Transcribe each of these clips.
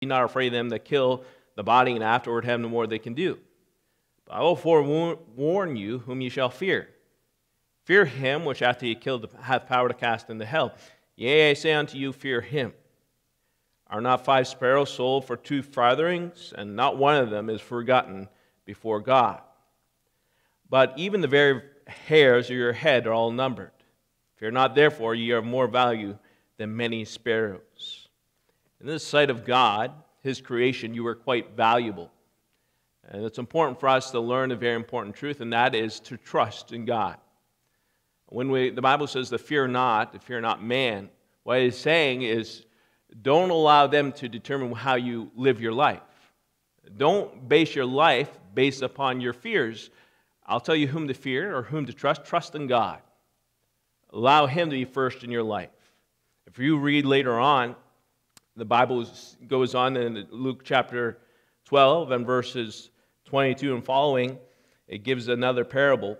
Be not afraid of them that kill the body, and afterward have no more they can do. But I will forewarn you whom ye shall fear. Fear him which after he killed hath power to cast into hell. Yea, I say unto you, fear him. Are not five sparrows sold for two farthings, and not one of them is forgotten before God? But even the very hairs of your head are all numbered. Fear not, therefore, ye are of more value than many sparrows. In the sight of God, his creation, you are quite valuable. And it's important for us to learn a very important truth, and that is to trust in God. When we, the Bible says the fear not, the fear not man, what it's saying is don't allow them to determine how you live your life. Don't base your life based upon your fears. I'll tell you whom to fear or whom to trust. Trust in God. Allow Him to be first in your life. If you read later on, the Bible goes on in Luke chapter 12 and verses 22 and following, it gives another parable.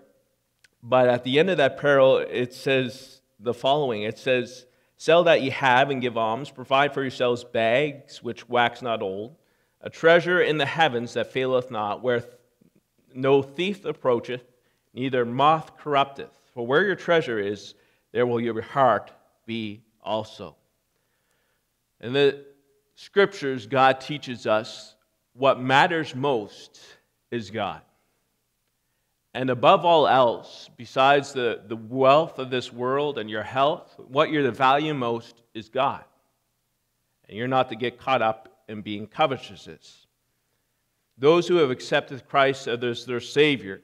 But at the end of that parable, it says the following it says, Sell that ye have and give alms, provide for yourselves bags which wax not old, a treasure in the heavens that faileth not, where no thief approacheth, neither moth corrupteth. For where your treasure is, there will your heart be also. In the scriptures, God teaches us what matters most is God. And above all else, besides the, the wealth of this world and your health, what you're to value most is God. And you're not to get caught up in being covetous. Those who have accepted Christ as their Savior,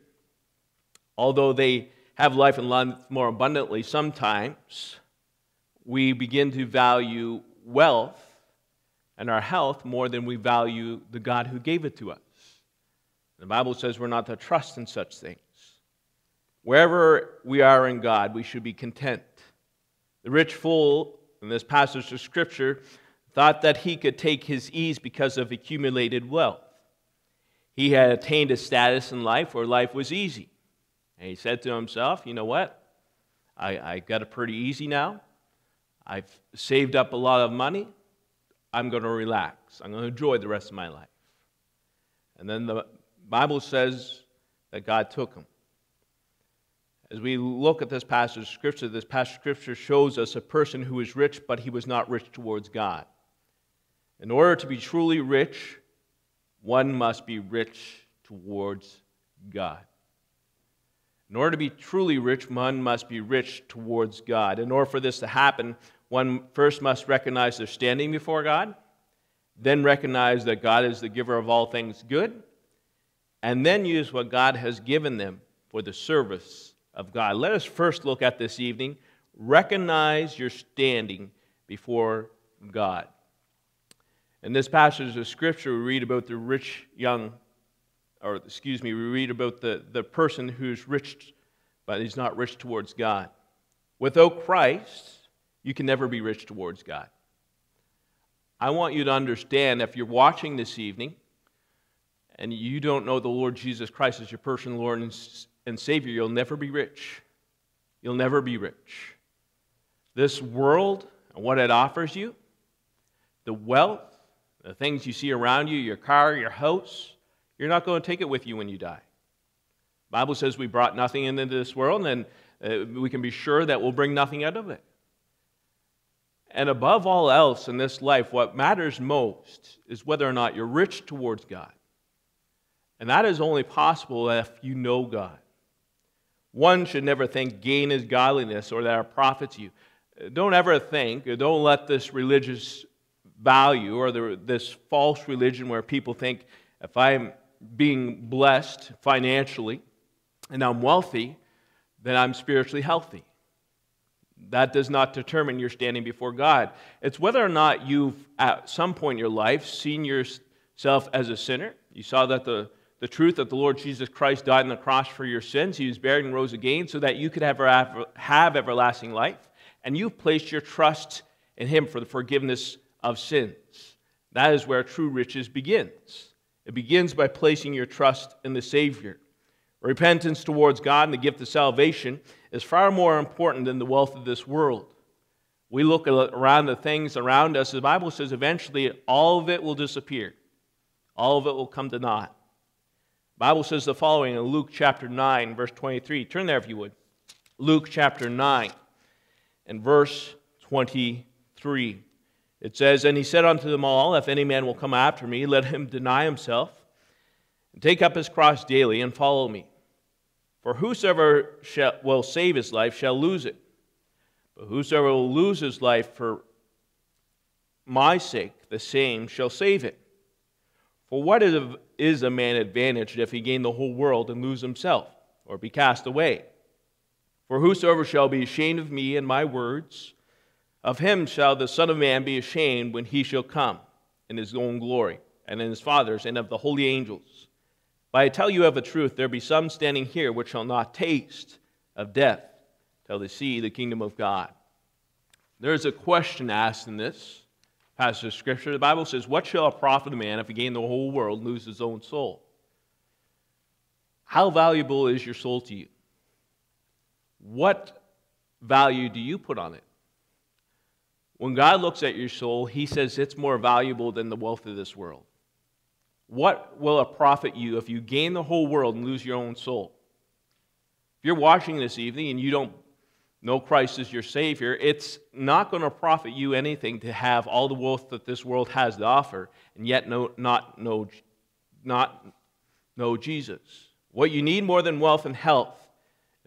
although they have life and life more abundantly, sometimes we begin to value wealth and our health more than we value the God who gave it to us. The Bible says we're not to trust in such things. Wherever we are in God, we should be content. The rich fool in this passage of Scripture thought that he could take his ease because of accumulated wealth. He had attained a status in life where life was easy. And he said to himself, You know what? I, I got it pretty easy now. I've saved up a lot of money. I'm going to relax. I'm going to enjoy the rest of my life. And then the Bible says that God took him. As we look at this passage of Scripture, this passage of Scripture shows us a person who is rich, but he was not rich towards God. In order to be truly rich, one must be rich towards God. In order to be truly rich, one must be rich towards God. In order for this to happen, one first must recognize their standing before God, then recognize that God is the giver of all things good, and then use what God has given them for the service of God. Let us first look at this evening recognize your standing before God. In this passage of Scripture, we read about the rich young, or excuse me, we read about the, the person who's rich, but he's not rich towards God. Without Christ, you can never be rich towards God. I want you to understand if you're watching this evening and you don't know the Lord Jesus Christ as your personal Lord and Savior, you'll never be rich. You'll never be rich. This world and what it offers you, the wealth, the things you see around you, your car, your house, you're not going to take it with you when you die. Bible says we brought nothing into this world, and uh, we can be sure that we'll bring nothing out of it. And above all else in this life, what matters most is whether or not you're rich towards God. And that is only possible if you know God. One should never think gain is godliness or that it profits you. Don't ever think, don't let this religious value or the, this false religion where people think if I'm being blessed financially and I'm wealthy, then I'm spiritually healthy. That does not determine your standing before God. It's whether or not you've, at some point in your life, seen yourself as a sinner. You saw that the the truth that the Lord Jesus Christ died on the cross for your sins. He was buried and rose again so that you could have, have everlasting life. And you've placed your trust in Him for the forgiveness of sins. That is where true riches begins. It begins by placing your trust in the Savior. Repentance towards God and the gift of salvation is far more important than the wealth of this world. We look around the things around us, the Bible says eventually all of it will disappear. All of it will come to naught. The Bible says the following in Luke chapter 9, verse 23. Turn there if you would. Luke chapter 9 and verse 23. It says, And he said unto them all, If any man will come after me, let him deny himself, and take up his cross daily, and follow me. For whosoever shall, will save his life shall lose it. But whosoever will lose his life for my sake, the same shall save it. For what is a man advantaged if he gain the whole world and lose himself, or be cast away? For whosoever shall be ashamed of me and my words, of him shall the Son of Man be ashamed when he shall come in his own glory, and in his Father's, and of the holy angels. But I tell you of a truth, there be some standing here which shall not taste of death till they see the kingdom of God. There is a question asked in this passage of Scripture. The Bible says, What shall it profit a man if he gain the whole world and lose his own soul? How valuable is your soul to you? What value do you put on it? When God looks at your soul, He says it's more valuable than the wealth of this world. What will it profit you if you gain the whole world and lose your own soul? If you're watching this evening and you don't know Christ as your Savior, it's not going to profit you anything to have all the wealth that this world has to offer and yet not, know, not know Jesus. What you need more than wealth and health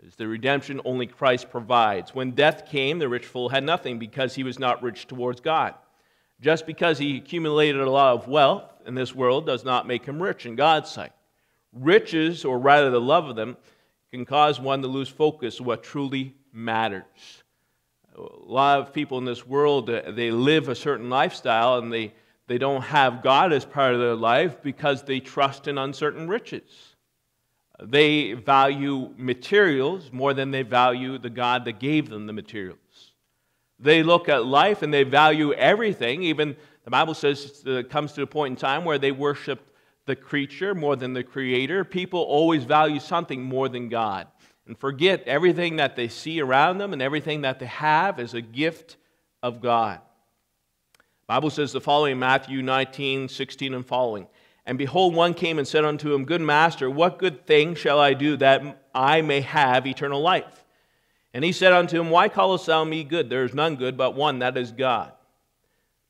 is the redemption only Christ provides. When death came, the rich fool had nothing because he was not rich towards God. Just because he accumulated a lot of wealth in this world does not make him rich in God's sight. Riches, or rather the love of them, can cause one to lose focus of what truly matters. A lot of people in this world, uh, they live a certain lifestyle and they, they don't have God as part of their life because they trust in uncertain riches. They value materials more than they value the God that gave them the materials. They look at life and they value everything. Even the Bible says it comes to a point in time where they worship the creature more than the creator. People always value something more than God and forget everything that they see around them and everything that they have is a gift of God. The Bible says the following Matthew 19, 16 and following. And behold, one came and said unto him, Good master, what good thing shall I do that I may have eternal life? And he said unto him, Why callest thou me good? There is none good but one, that is God.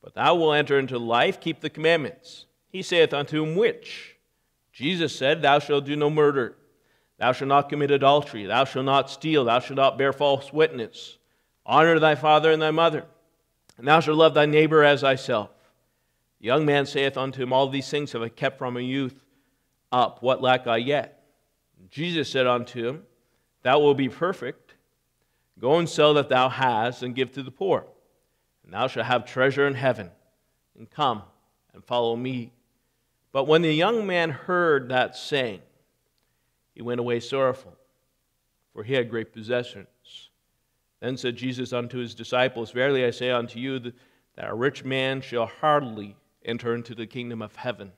But thou wilt enter into life, keep the commandments. He saith unto him, Which? Jesus said, Thou shalt do no murder. Thou shalt not commit adultery. Thou shalt not steal. Thou shalt not bear false witness. Honor thy father and thy mother. And thou shalt love thy neighbor as thyself. The young man saith unto him, All these things have I kept from a youth up. What lack I yet? Jesus said unto him, Thou wilt be perfect. Go and sell that thou hast, and give to the poor. And thou shalt have treasure in heaven. And come and follow me. But when the young man heard that saying, he went away sorrowful, for he had great possessions. Then said Jesus unto his disciples, Verily I say unto you, that a rich man shall hardly enter into the kingdom of heaven.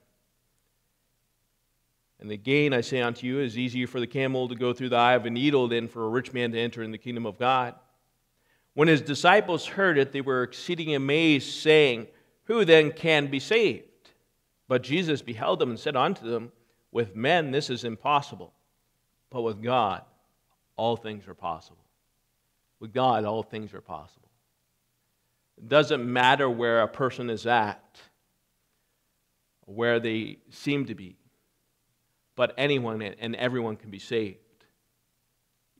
And again, I say unto you, it is easier for the camel to go through the eye of a needle than for a rich man to enter in the kingdom of God. When his disciples heard it, they were exceeding amazed, saying, Who then can be saved? But Jesus beheld them and said unto them, With men this is impossible, but with God all things are possible. With God all things are possible. It doesn't matter where a person is at where they seem to be. But anyone and everyone can be saved.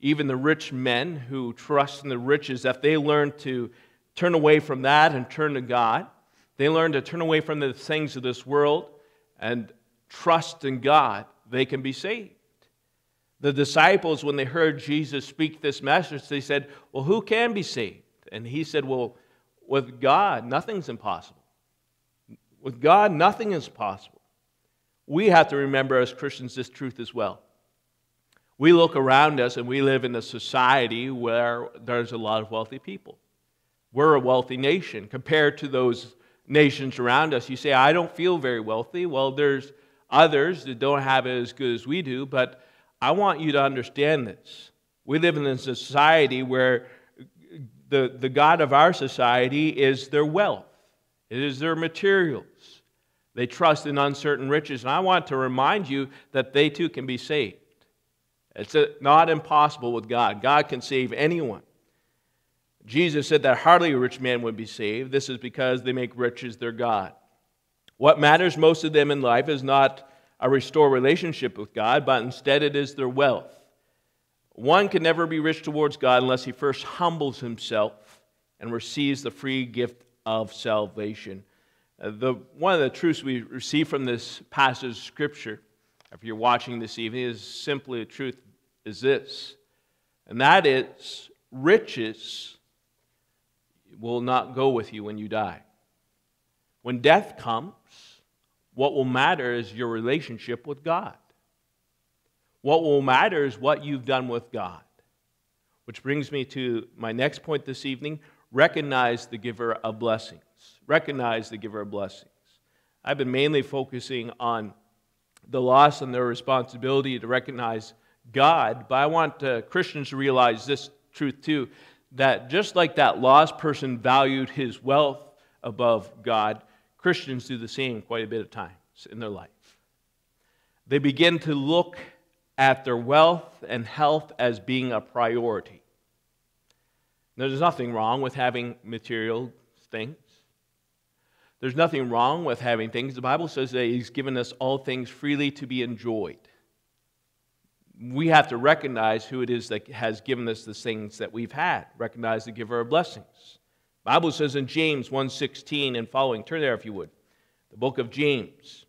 Even the rich men who trust in the riches, if they learn to turn away from that and turn to God, they learn to turn away from the things of this world and trust in God, they can be saved. The disciples, when they heard Jesus speak this message, they said, Well, who can be saved? And he said, Well, with God, nothing's impossible. With God, nothing is possible. We have to remember as Christians this truth as well. We look around us and we live in a society where there's a lot of wealthy people. We're a wealthy nation compared to those nations around us. You say, I don't feel very wealthy. Well, there's others that don't have it as good as we do, but I want you to understand this. We live in a society where the, the God of our society is their wealth, it is their materials. They trust in uncertain riches. And I want to remind you that they too can be saved. It's not impossible with God. God can save anyone. Jesus said that hardly a rich man would be saved. This is because they make riches their God. What matters most to them in life is not a restored relationship with God, but instead it is their wealth. One can never be rich towards God unless he first humbles himself and receives the free gift of salvation. Uh, the, one of the truths we receive from this passage of Scripture, if you're watching this evening, is simply the truth is this, and that is riches will not go with you when you die. When death comes, what will matter is your relationship with God. What will matter is what you've done with God. Which brings me to my next point this evening recognize the giver of blessings. Recognize the giver of blessings. I've been mainly focusing on the loss and their responsibility to recognize God, but I want uh, Christians to realize this truth too that just like that lost person valued his wealth above God, Christians do the same quite a bit of times in their life. They begin to look at their wealth and health as being a priority. There's nothing wrong with having material things. There's nothing wrong with having things. The Bible says that He's given us all things freely to be enjoyed. We have to recognize who it is that has given us the things that we've had. Recognize the giver of blessings. The Bible says in James 1:16 and following. Turn there if you would. The book of James,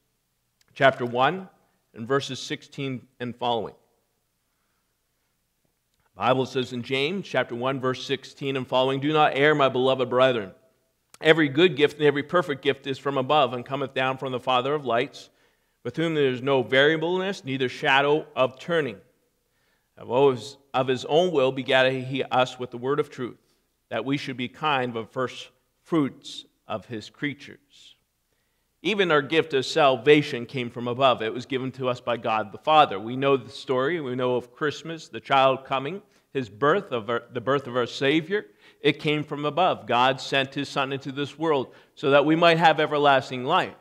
chapter 1 and verses 16 and following. The Bible says in James chapter 1 verse 16 and following, "Do not err, my beloved brethren. Every good gift and every perfect gift is from above and cometh down from the Father of lights, with whom there is no variableness, neither shadow of turning. Of his own will begat he us with the word of truth, that we should be kind of first fruits of his creatures." Even our gift of salvation came from above. It was given to us by God the Father. We know the story. We know of Christmas, the child coming, his birth, of our, the birth of our Savior. It came from above. God sent his Son into this world so that we might have everlasting life.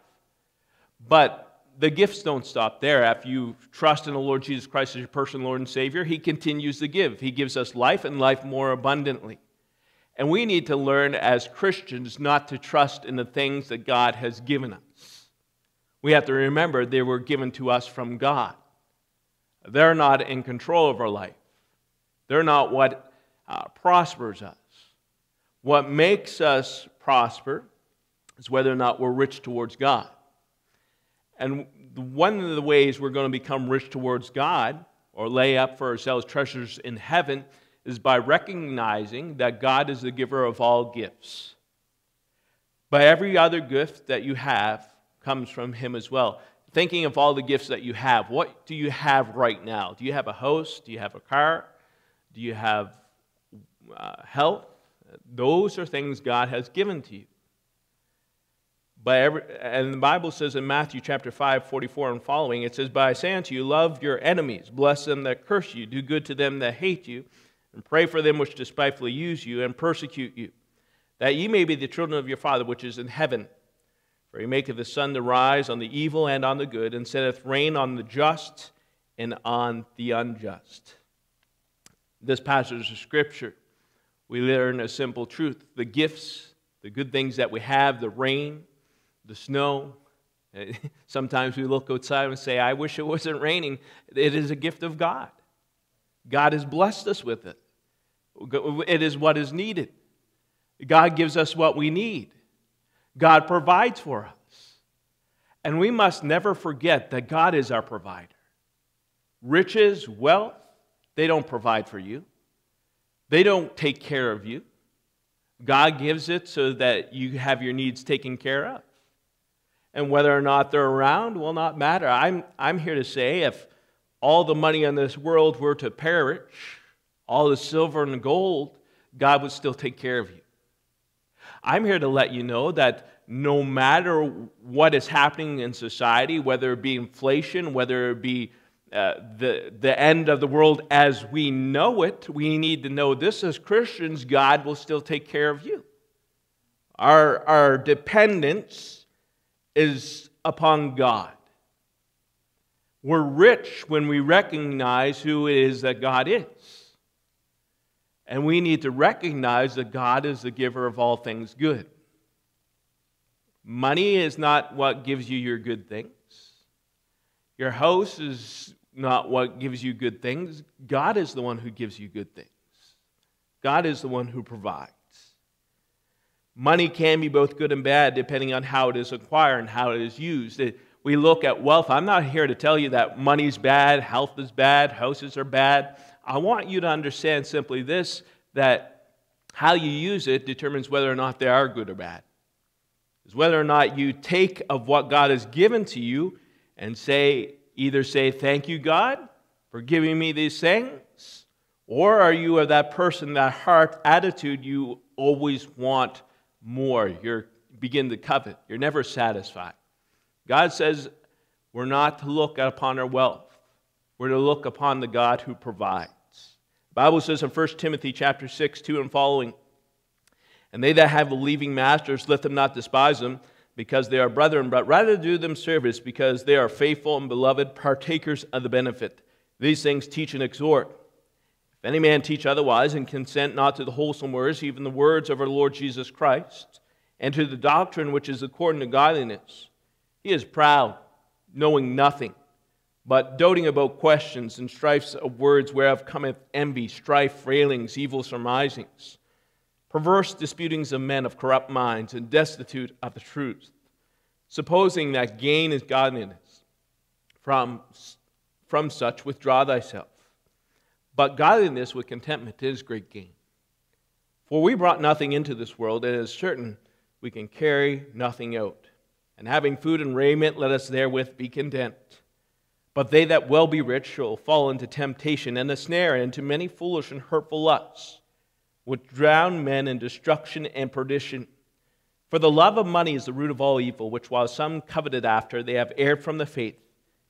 But the gifts don't stop there. After you trust in the Lord Jesus Christ as your personal Lord and Savior, he continues to give. He gives us life and life more abundantly. And we need to learn as Christians not to trust in the things that God has given us. We have to remember they were given to us from God. They're not in control of our life, they're not what uh, prospers us. What makes us prosper is whether or not we're rich towards God. And one of the ways we're going to become rich towards God or lay up for ourselves treasures in heaven is by recognizing that God is the giver of all gifts. By every other gift that you have, comes from Him as well. Thinking of all the gifts that you have, what do you have right now? Do you have a house? Do you have a car? Do you have uh, health? Those are things God has given to you. By every, and the Bible says in Matthew chapter 5, 44 and following, it says, But I say unto you, love your enemies, bless them that curse you, do good to them that hate you, and pray for them which despitefully use you and persecute you, that ye may be the children of your Father which is in heaven. For he maketh the sun to rise on the evil and on the good, and setteth rain on the just and on the unjust. This passage of Scripture, we learn a simple truth. The gifts, the good things that we have, the rain, the snow. Sometimes we look outside and say, I wish it wasn't raining. It is a gift of God. God has blessed us with it. It is what is needed. God gives us what we need. God provides for us. And we must never forget that God is our provider. Riches, wealth, they don't provide for you, they don't take care of you. God gives it so that you have your needs taken care of. And whether or not they're around will not matter. I'm, I'm here to say if all the money in this world were to perish, all the silver and gold, God would still take care of you. I'm here to let you know that no matter what is happening in society, whether it be inflation, whether it be uh, the, the end of the world as we know it, we need to know this as Christians God will still take care of you. Our, our dependence is upon God. We're rich when we recognize who it is that God is. And we need to recognize that God is the giver of all things good. Money is not what gives you your good things. Your house is not what gives you good things. God is the one who gives you good things. God is the one who provides. Money can be both good and bad depending on how it is acquired and how it is used. we look at wealth. I'm not here to tell you that money's bad, health is bad, houses are bad. I want you to understand simply this that how you use it determines whether or not they are good or bad. Is whether or not you take of what God has given to you and say, either say, Thank you, God, for giving me these things, or are you of that person, that heart attitude, you always want more? You begin to covet. You're never satisfied. God says we're not to look upon our wealth. We're to look upon the God who provides. The Bible says in 1 Timothy chapter 6, 2 and following, and they that have believing masters, let them not despise them, because they are brethren, but rather do them service, because they are faithful and beloved, partakers of the benefit. These things teach and exhort. If any man teach otherwise, and consent not to the wholesome words, even the words of our Lord Jesus Christ, and to the doctrine which is according to godliness, he is proud, knowing nothing, but doting about questions and strifes of words, whereof cometh envy, strife, railings, evil surmisings perverse disputings of men of corrupt minds and destitute of the truth, supposing that gain is godliness. From, from such withdraw thyself. But godliness with contentment is great gain. For we brought nothing into this world, and it is certain we can carry nothing out. And having food and raiment, let us therewith be content. But they that will be rich shall fall into temptation and a snare, and into many foolish and hurtful lusts which drown men in destruction and perdition. For the love of money is the root of all evil, which while some coveted after, they have erred from the faith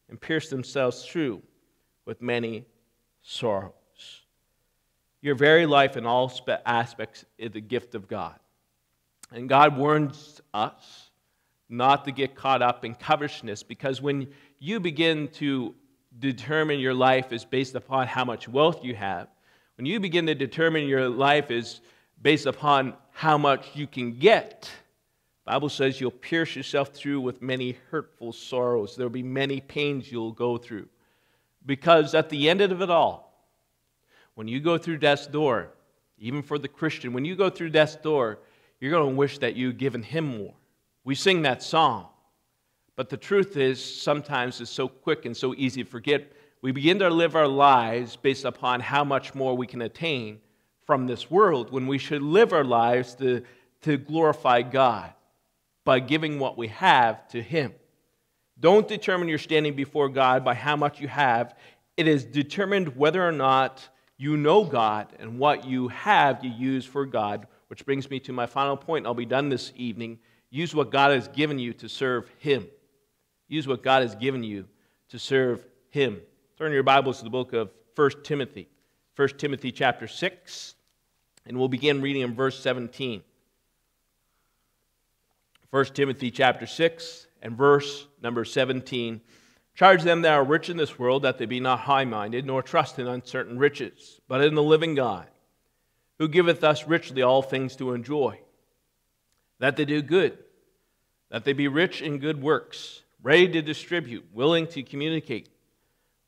and pierced themselves through with many sorrows. Your very life in all aspects is the gift of God. And God warns us not to get caught up in covetousness because when you begin to determine your life is based upon how much wealth you have, when you begin to determine your life is based upon how much you can get, Bible says you'll pierce yourself through with many hurtful sorrows. There'll be many pains you'll go through. Because at the end of it all, when you go through death's door, even for the Christian, when you go through death's door, you're going to wish that you'd given him more. We sing that song. But the truth is, sometimes it's so quick and so easy to forget we begin to live our lives based upon how much more we can attain from this world when we should live our lives to, to glorify God by giving what we have to Him. Don't determine your standing before God by how much you have. It is determined whether or not you know God and what you have you use for God, which brings me to my final point. I'll be done this evening. Use what God has given you to serve Him. Use what God has given you to serve Him. Turn your Bibles to the book of 1 Timothy. 1 Timothy chapter 6, and we'll begin reading in verse 17. 1 Timothy chapter 6 and verse number 17. Charge them that are rich in this world that they be not high minded, nor trust in uncertain riches, but in the living God, who giveth us richly all things to enjoy. That they do good, that they be rich in good works, ready to distribute, willing to communicate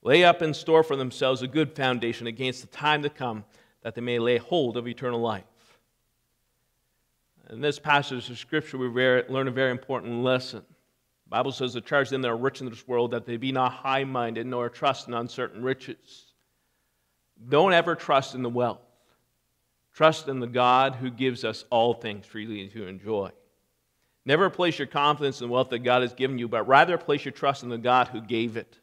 lay up in store for themselves a good foundation against the time to come, that they may lay hold of eternal life. In this passage of Scripture, we learn a very important lesson. The Bible says to charge them that are rich in this world that they be not high minded nor trust in uncertain riches. Don't ever trust in the wealth. Trust in the God who gives us all things freely to enjoy. Never place your confidence in the wealth that God has given you, but rather place your trust in the God who gave it.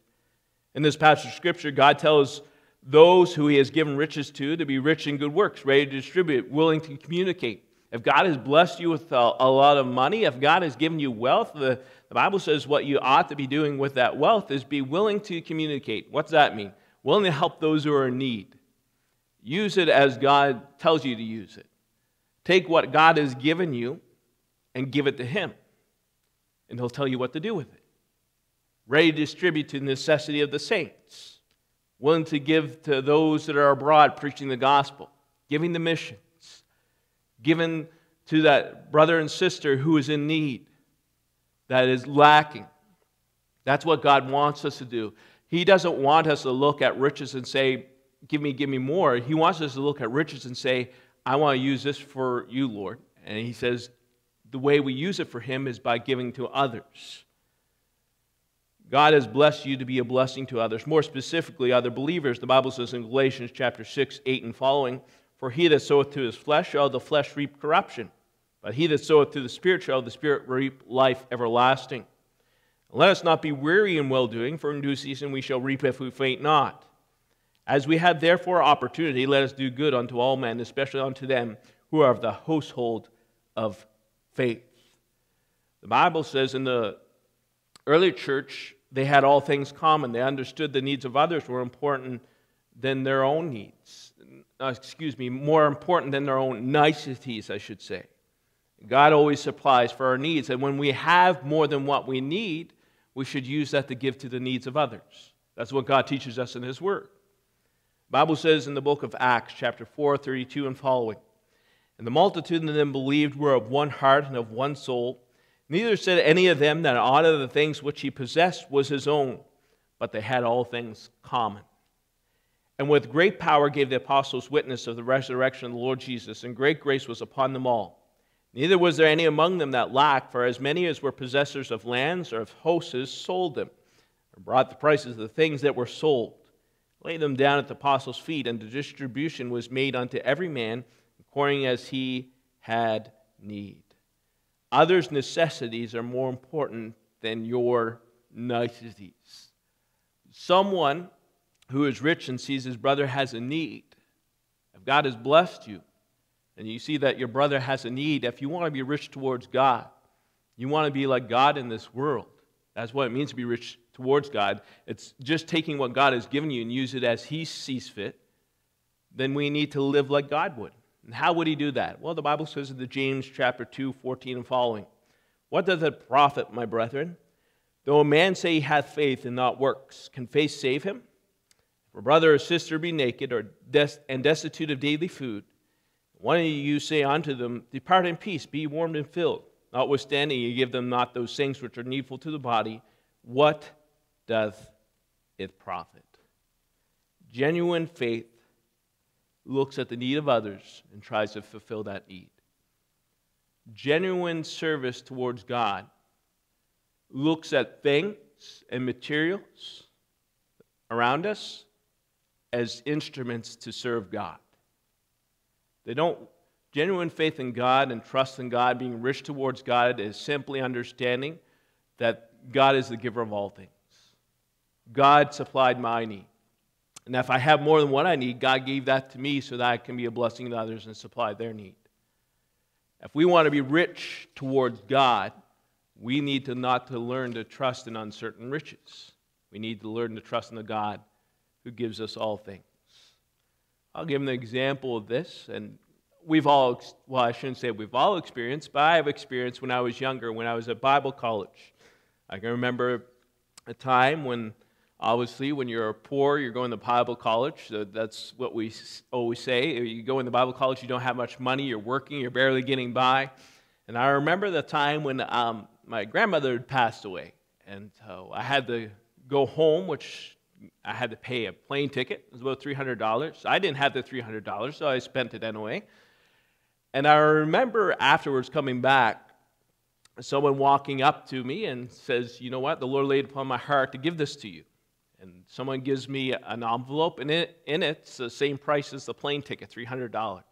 In this passage of Scripture, God tells those who He has given riches to to be rich in good works, ready to distribute, willing to communicate. If God has blessed you with a, a lot of money, if God has given you wealth, the, the Bible says what you ought to be doing with that wealth is be willing to communicate. What's that mean? Willing to help those who are in need. Use it as God tells you to use it. Take what God has given you and give it to Him, and He'll tell you what to do with it. Ready to distribute to the necessity of the saints. Willing to give to those that are abroad preaching the gospel, giving the missions, giving to that brother and sister who is in need, that is lacking. That's what God wants us to do. He doesn't want us to look at riches and say, Give me, give me more. He wants us to look at riches and say, I want to use this for you, Lord. And He says, the way we use it for Him is by giving to others. God has blessed you to be a blessing to others, more specifically, other believers. The Bible says in Galatians chapter 6, 8, and following, For he that soweth to his flesh shall the flesh reap corruption, but he that soweth to the Spirit shall the Spirit reap life everlasting. Let us not be weary in well doing, for in due season we shall reap if we faint not. As we have therefore opportunity, let us do good unto all men, especially unto them who are of the household of faith. The Bible says in the early church, they had all things common. They understood the needs of others were important than their own needs. Uh, excuse me, more important than their own niceties, I should say. God always supplies for our needs. And when we have more than what we need, we should use that to give to the needs of others. That's what God teaches us in His Word. The Bible says in the book of Acts, chapter 4, 32 and following, And the multitude of them believed were of one heart and of one soul. Neither said any of them that aught of the things which he possessed was his own, but they had all things common. And with great power gave the apostles witness of the resurrection of the Lord Jesus, and great grace was upon them all. Neither was there any among them that lacked, for as many as were possessors of lands or of houses sold them, or brought the prices of the things that were sold, laid them down at the apostles' feet, and the distribution was made unto every man according as he had need. Others' necessities are more important than your niceties. Someone who is rich and sees his brother has a need, if God has blessed you, and you see that your brother has a need, if you want to be rich towards God, you want to be like God in this world. That's what it means to be rich towards God. It's just taking what God has given you and use it as He sees fit. Then we need to live like God would. And how would He do that? Well, the Bible says in the James chapter 2, 14 and following. What does it profit, my brethren? Though a man say he hath faith and not works, can faith save him? If a brother or sister be naked or des- and destitute of daily food, one of you say unto them, Depart in peace, be warmed and filled. Notwithstanding, you give them not those things which are needful to the body. What doth it profit? Genuine faith looks at the need of others and tries to fulfill that need. Genuine service towards God looks at things and materials around us as instruments to serve God. They don't, genuine faith in God and trust in God, being rich towards God, is simply understanding that God is the giver of all things. God supplied my need. And if I have more than what I need, God gave that to me so that I can be a blessing to others and supply their need. If we want to be rich towards God, we need to not to learn to trust in uncertain riches. We need to learn to trust in the God who gives us all things. I'll give an example of this, and we've all, well, I shouldn't say we've all experienced, but I have experienced when I was younger, when I was at Bible college. I can remember a time when, obviously, when you're poor, you're going to Bible college. So that's what we always say. You go into Bible college, you don't have much money, you're working, you're barely getting by. And I remember the time when um, my grandmother had passed away, and so I had to go home, which I had to pay a plane ticket. It was about $300. I didn't have the $300, so I spent it anyway. And I remember afterwards coming back, someone walking up to me and says, You know what? The Lord laid upon my heart to give this to you. And someone gives me an envelope, and in, in it, it's the same price as the plane ticket $300.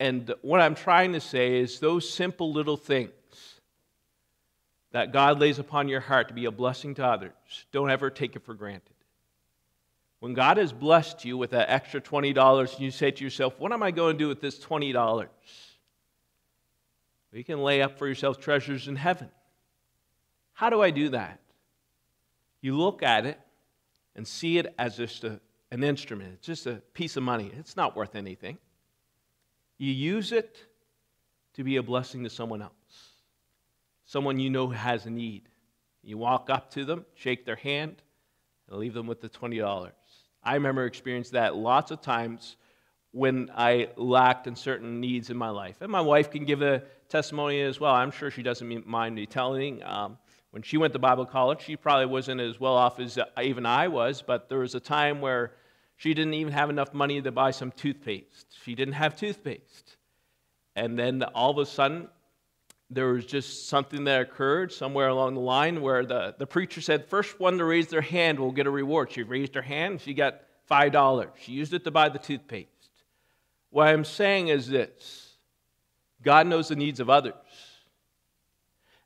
And what I'm trying to say is those simple little things that God lays upon your heart to be a blessing to others, don't ever take it for granted. When God has blessed you with that extra $20 and you say to yourself, What am I going to do with this $20? You can lay up for yourself treasures in heaven. How do I do that? You look at it and see it as just a, an instrument. It's just a piece of money. It's not worth anything. You use it to be a blessing to someone else, someone you know has a need. You walk up to them, shake their hand, and leave them with the $20. I remember experiencing that lots of times when I lacked in certain needs in my life. And my wife can give a testimony as well. I'm sure she doesn't mind me telling. Um, when she went to Bible college, she probably wasn't as well off as uh, even I was, but there was a time where she didn't even have enough money to buy some toothpaste. She didn't have toothpaste. And then all of a sudden, there was just something that occurred somewhere along the line where the, the preacher said, First one to raise their hand will get a reward. She raised her hand, she got $5. She used it to buy the toothpaste. What I'm saying is this God knows the needs of others.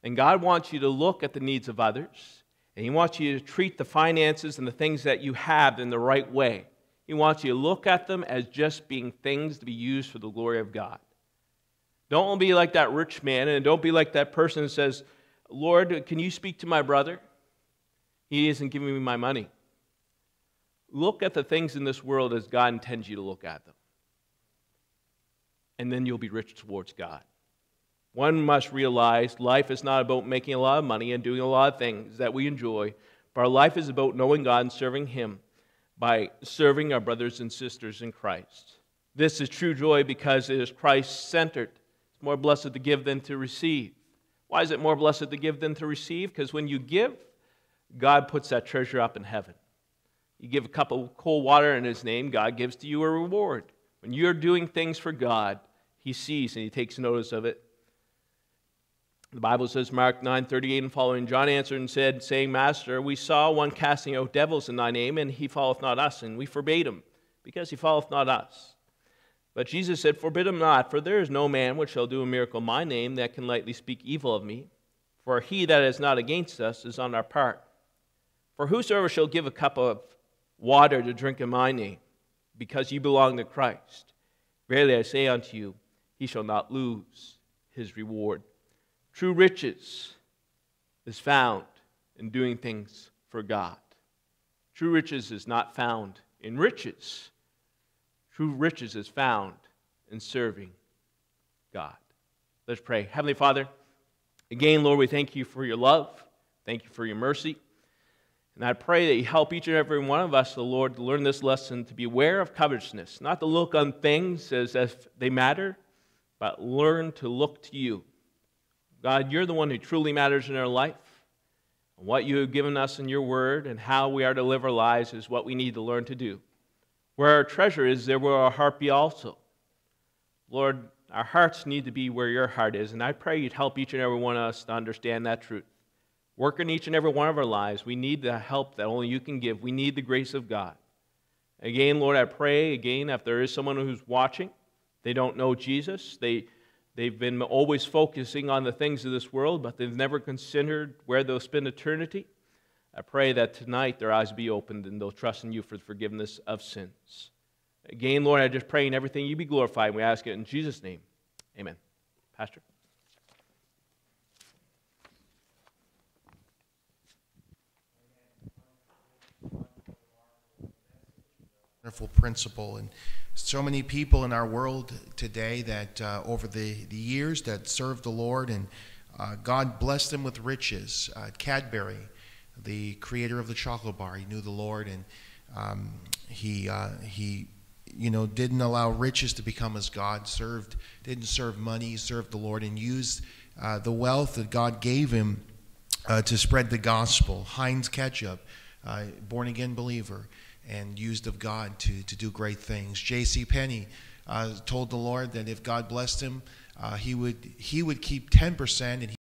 And God wants you to look at the needs of others, and He wants you to treat the finances and the things that you have in the right way. He wants you to look at them as just being things to be used for the glory of God. Don't be like that rich man, and don't be like that person who says, Lord, can you speak to my brother? He isn't giving me my money. Look at the things in this world as God intends you to look at them. And then you'll be rich towards God. One must realize life is not about making a lot of money and doing a lot of things that we enjoy, but our life is about knowing God and serving Him by serving our brothers and sisters in Christ. This is true joy because it is Christ centered It's more blessed to give than to receive. Why is it more blessed to give than to receive? Because when you give, God puts that treasure up in heaven. You give a cup of cold water in His name, God gives to you a reward. When you're doing things for God, He sees and He takes notice of it. The Bible says, Mark 9 38 and following, John answered and said, saying, Master, we saw one casting out devils in thy name, and he followeth not us, and we forbade him, because he followeth not us. But Jesus said, Forbid him not, for there is no man which shall do a miracle in my name that can lightly speak evil of me. For he that is not against us is on our part. For whosoever shall give a cup of water to drink in my name, because you belong to Christ, verily I say unto you, he shall not lose his reward. True riches is found in doing things for God. True riches is not found in riches True riches is found in serving God. Let's pray. Heavenly Father, again, Lord, we thank you for your love. Thank you for your mercy. And I pray that you help each and every one of us, the Lord, to learn this lesson to be aware of covetousness, not to look on things as if they matter, but learn to look to you. God, you're the one who truly matters in our life. And what you have given us in your word and how we are to live our lives is what we need to learn to do. Where our treasure is, there will our heart be also. Lord, our hearts need to be where your heart is, and I pray you'd help each and every one of us to understand that truth. Work in each and every one of our lives. We need the help that only you can give. We need the grace of God. Again, Lord, I pray, again, if there is someone who's watching, they don't know Jesus, they, they've been always focusing on the things of this world, but they've never considered where they'll spend eternity. I pray that tonight their eyes be opened and they'll trust in you for the forgiveness of sins. Again, Lord, I just pray in everything you be glorified. We ask it in Jesus' name. Amen. Pastor. Wonderful principle, and so many people in our world today that uh, over the, the years that served the Lord, and uh, God blessed them with riches. Uh, Cadbury the creator of the chocolate bar. He knew the Lord, and um, he uh, he you know didn't allow riches to become his God. Served didn't serve money. He served the Lord and used uh, the wealth that God gave him uh, to spread the gospel. Heinz ketchup, born again believer, and used of God to to do great things. J.C. Penney uh, told the Lord that if God blessed him, uh, he would he would keep ten percent and